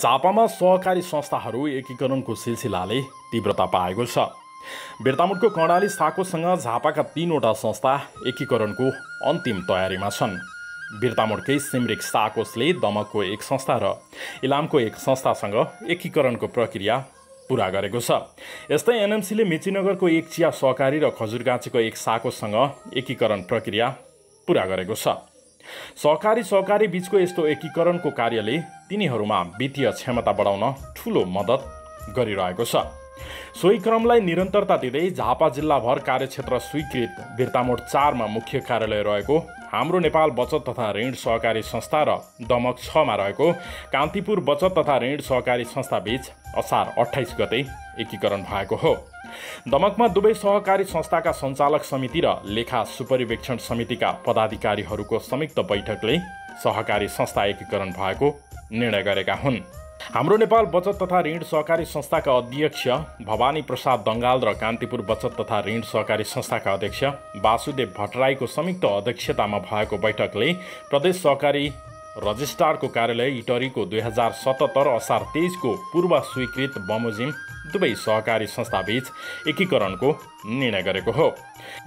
झापामा सहकारी संस्थाहरू एकीकरणको सिलसिलाले तीव्रता पाएको छ। बिर्तामुटको कर्णाली साकोसँग झापाका तीनवटा संस्था एकीकरणको अन्तिम तयारीमा छन्। बिर्तामुटकै सिमरिक साकोसले दमकको एक संस्था र इलामको एक संस्थासँग एकीकरणको प्रक्रिया पुरा गरेको छ। यस्तै एनएमसीले मेचीनगरको एक चिया सहकारी र खजुरगाँचीको एक साकोसँग एकीकरण प्रक्रिया पुरा गरेको छ। सहकारी सहकारी बिचको यस्तो एकीकरणको कार्यले तिनीहरूमा वित्तीय क्षमता बढाउन ठुलो मद्दत गरिरहेको छ। सोही क्रमलाई निरन्तरता दिँदै झापा जिल्लाभर कार्यक्षेत्र स्वीकृत बिर्तामोड चारमा मुख्य कार्यालय रहेको हाम्रो नेपाल बचत तथा ऋण सहकारी संस्था र दमक छमा रहेको कान्तिपुर बचत तथा ऋण सहकारी संस्था बीच असार अठाइस गते एकीकरण भएको हो। दमकमा दुवै सहकारी संस्थाका सञ्चालक समिति र लेखा सुपरिवेक्षण समितिका पदाधिकारीहरूको संयुक्त बैठकले सहकारी संस्था एकीकरण भएको निर्णय गरेका हुन्। हाम्रो नेपाल बचत तथा ऋण सहकारी संस्थाका अध्यक्ष भवानी प्रसाद दङ्गाल र कान्तिपुर बचत तथा ऋण सहकारी संस्थाका अध्यक्ष वासुदेव भट्टराईको संयुक्त अध्यक्षतामा भएको बैठकले प्रदेश सहकारी रजिस्ट्रारको कार्यालय इटरीको दुई हजार सतहत्तर असार तेइसको पूर्व स्वीकृत बमोजिम दुवै सहकारी संस्थाबीच एकीकरणको निर्णय गरेको हो।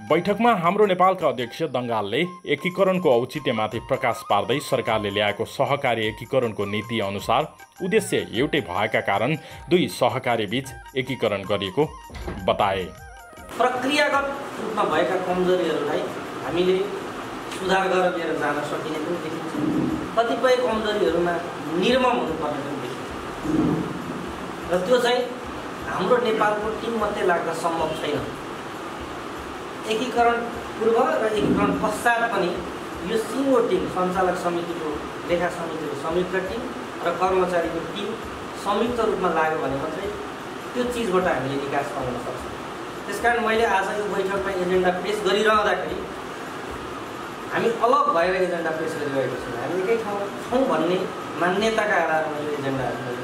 बैठकमा हाम्रो नेपालका अध्यक्ष दङ्गालले एकीकरणको औचित्यमाथि प्रकाश पार्दै सरकारले ल्याएको सहकारी एकीकरणको नीति अनुसार उद्देश्य एउटै भएका कारण दुई सहकारी बीच एकीकरण गरिएको बताए। प्रक्रियागत रूपमा भएका कमजोरीहरूलाई हामीले सुधार गरेर लिएर जान सकिने पनि देखिन्छ कतिपय कमजोरीहरूमा निर्मम हुनुपर्ने पनि देखिन्छ र त्यो चाहिँ हाम्रो नेपालको टिम मात्रै लाग्दा सम्भव छैन। एकीकरण पूर्व र एकीकरण पश्चात पनि यो सिङ्गो टिम सञ्चालक समितिको लेखा समितिको संयुक्त टिम र कर्मचारीको टिम संयुक्त रूपमा लाग्यो भने मात्रै त्यो चिजबाट हामीले निकास पाउन सक्छौँ। त्यस कारण मैले आज यो बैठकमा एजेन्डा पेस गरिरहँदाखेरि हामी अलग भएर एजेन्डा पेस गरिरहेको छौँ। हामी एकै ठाउँ छौँ भन्ने मान्यताका आधारमा यो एजेन्डाहरू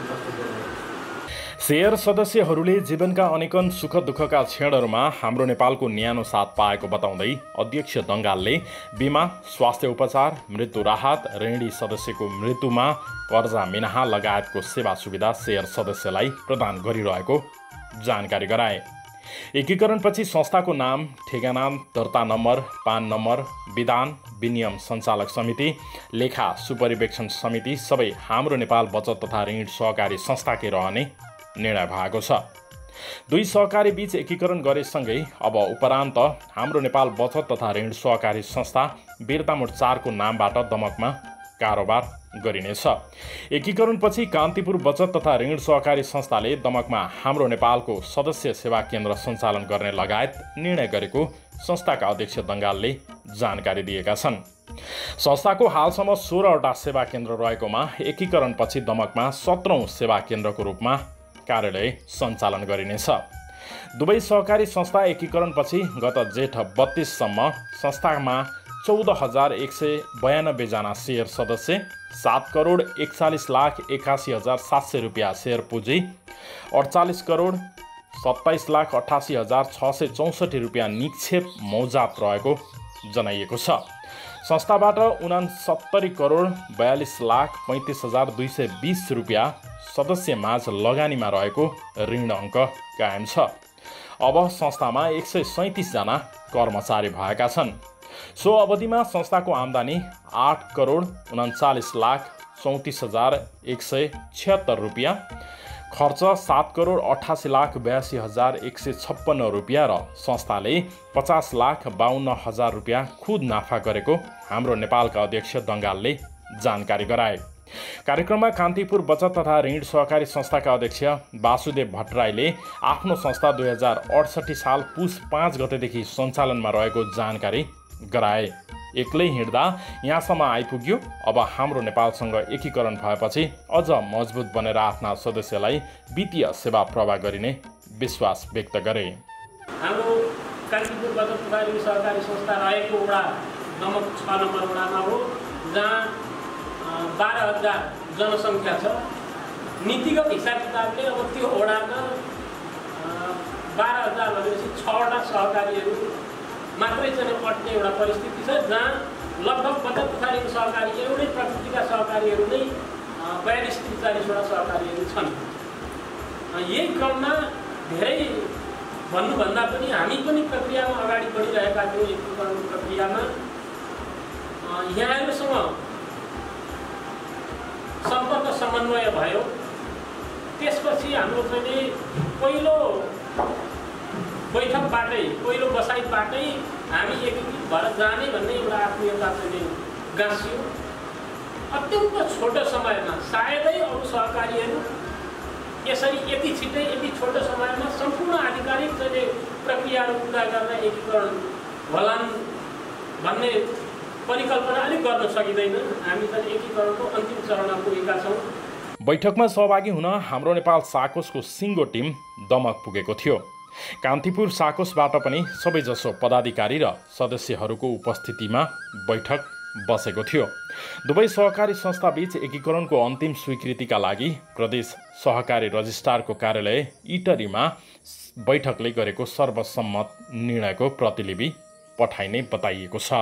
सेयर सदस्यहरूले जीवनका अनेकन सुख दुःखका क्षणहरूमा हाम्रो नेपालको न्यानो साथ पाएको बताउँदै अध्यक्ष दङ्गालले बिमा स्वास्थ्य उपचार मृत्यु राहत ऋणी सदस्यको मृत्युमा कर्जा मिनाहा लगायतको सेवा सुविधा सेयर सदस्यलाई प्रदान गरिरहेको जानकारी गराए। एकीकरणपछि संस्थाको नाम ठेगाना दर्ता नम्बर पान नम्बर विधान विनियम सञ्चालक समिति लेखा सुपरिवेक्षण समिति सबै हाम्रो नेपाल बचत तथा ऋण सहकारी संस्थाकै रहने निर्णय भएको छ। दुई सहकारी बीच एकीकरण गरेसँगै अब उपरान्त हाम्रो नेपाल बचत तथा ऋण सहकारी संस्था बिर्तामुट चारको नामबाट दमकमा कारोबार गरिनेछ। एकीकरणपछि कान्तिपुर बचत तथा ऋण सहकारी संस्थाले दमकमा हाम्रो नेपालको सदस्य सेवा केन्द्र सञ्चालन गर्ने लगायत निर्णय गरेको संस्थाका अध्यक्ष दङ्गालले जानकारी दिएका छन्। संस्थाको हालसम्म सोह्रवटा सेवा केन्द्र रहेकोमा एकीकरणपछि दमकमा सत्रौँ सेवा केन्द्रको रूपमा कार्यालय सञ्चालन गरिनेछ। दुवै सहकारी संस्था एकीकरणपछि गत जेठ बत्तिससम्म संस्थामा चौध हजार एक सय बयानब्बेजना सेयर सदस्य सात करोड एकचालिस लाख एकासी हजार सात सय रुपियाँ सेयर पुँजी अडचालिस करोड सत्ताइस लाख अठासी हजार छ सय चौसठी रुपियाँ निक्षेप मौजात रहेको जनाइएको छ। संस्थाबाट उनासत्तरी करोड बयालिस लाख पैँतिस हजार दुई सय बिस रुपियाँ सदस्य माझ लगानीमा रहेको ऋण अङ्क कायम छ। अब संस्थामा एक सय सैँतिसजना कर्मचारी भएका छन्। सो अवधिमा संस्थाको आम्दानी आठ करोड उन्चालिस लाख चौतिस हजार एक सय छिहत्तर रुपियाँ खर्च सात करोड अठासी लाख बयासी हजार एक सय छप्पन्न रुपियाँ र संस्थाले पचास लाख बाहन्न हजार रुपियाँ खुद नाफा गरेको हाम्रो नेपालका अध्यक्ष दङ्गालले जानकारी गराए। कार्यक्रममा कान्तिपुर बचत तथा ऋण सहकारी संस्थाका अध्यक्ष वासुदेव भट्टराईले आफ्नो संस्था दुई हजार अडसट्ठी साल पुस पाँच गतेदेखि सञ्चालनमा रहेको जानकारी गराए। एक्लै हिँड्दा यहाँसम्म आइपुग्यो। अब हाम्रो नेपालसँग एकीकरण भएपछि अझ मजबुत बनेर आफ्ना सदस्यलाई वित्तीय सेवा प्रवाह गरिने विश्वास व्यक्त गरे। हाम्रो तथा ऋण सहकारी संस्था रहेको वडा नम्बर छ नम्बर वडामा हो जहाँ बाह्र हजार जनसङ्ख्या छ। नीतिगत हिसाब किताबले अब त्यो वडामा बाह्र हजार भनेपछि छवटा सहकारीहरू मात्रै चाहिँ अट्ने एउटा परिस्थिति छ जहाँ लगभग तथा ऋण सहकारी एउटै प्रकृतिका सहकारीहरू नै बयालिस त्रिचालिसवटा सहकारीहरू छन्। यही क्रममा धेरै भन्नुभन्दा पनि हामी पनि प्रक्रियामा अगाडि बढिरहेका थियौँ एकीकरण प्रक्रियामा। यहाँहरूसँग सम्पर्क समन्वय भयो। त्यसपछि हाम्रो चाहिँ पहिलो बैठकबाटै पहिलो बसाइबाटै हामी एकीकृत भएर जाने भन्ने एउटा आत्मीयता चाहिँ गाँसियो। अत्यन्त छोटो समयमा सायदै अरू सहकारीहरू यसरी यति छिट्टै यति छोटो समयमा सम्पूर्ण आधिकारिक चाहिँ प्रक्रियाहरू पुरा गर्न एकीकरण होलान् भन्ने परिकल्पना अलिक गर्न सकिँदैन। हामी त एकीकरणको अन्तिम चरणमा पुगेका छौँ। बैठकमा सहभागी हुन हाम्रो नेपाल साकोसको सिङ्गो टिम दमक पुगेको थियो। कान्तिपुर साकोसबाट पनि सबैजसो पदाधिकारी र सदस्यहरूको उपस्थितिमा बैठक बसेको थियो। दुवै सहकारी संस्थाबीच एकीकरणको अन्तिम स्वीकृतिका लागि प्रदेश सहकारी रजिस्ट्रारको कार्यालय इटरीमा बैठकले गरेको सर्वसम्मत निर्णयको प्रतिलिपि पठाइने बताइएको छ।